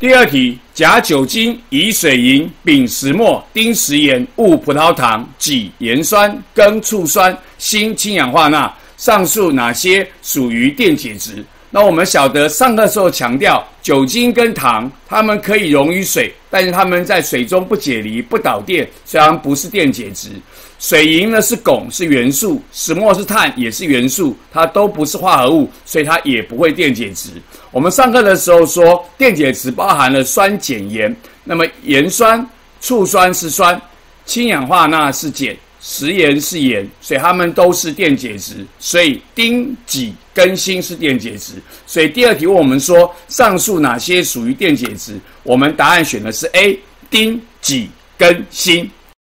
第二题：甲酒精、乙水银、丙石墨、丁食盐、戊葡萄糖、己盐酸、庚醋酸、锌氢氧化钠，上述哪些属于电解质？那我们晓得上课时候强调，酒精跟糖它们可以溶于水，但是它们在水中不解离、不导电，虽然不是电解质。水银呢是汞，是元素；石墨是碳，也是元素，它都不是化合物，所以它也不会电解质。我们上课的时候说，电解质包含了酸、碱、盐。那么盐酸、醋酸是酸，氢氧化钠是碱，食盐是盐，所以它们都是电解质。所以丁、己、跟锌是电解质。所以第二题问我们说，上述哪些属于电解质？我们答案选的是 A：丁、己、跟锌。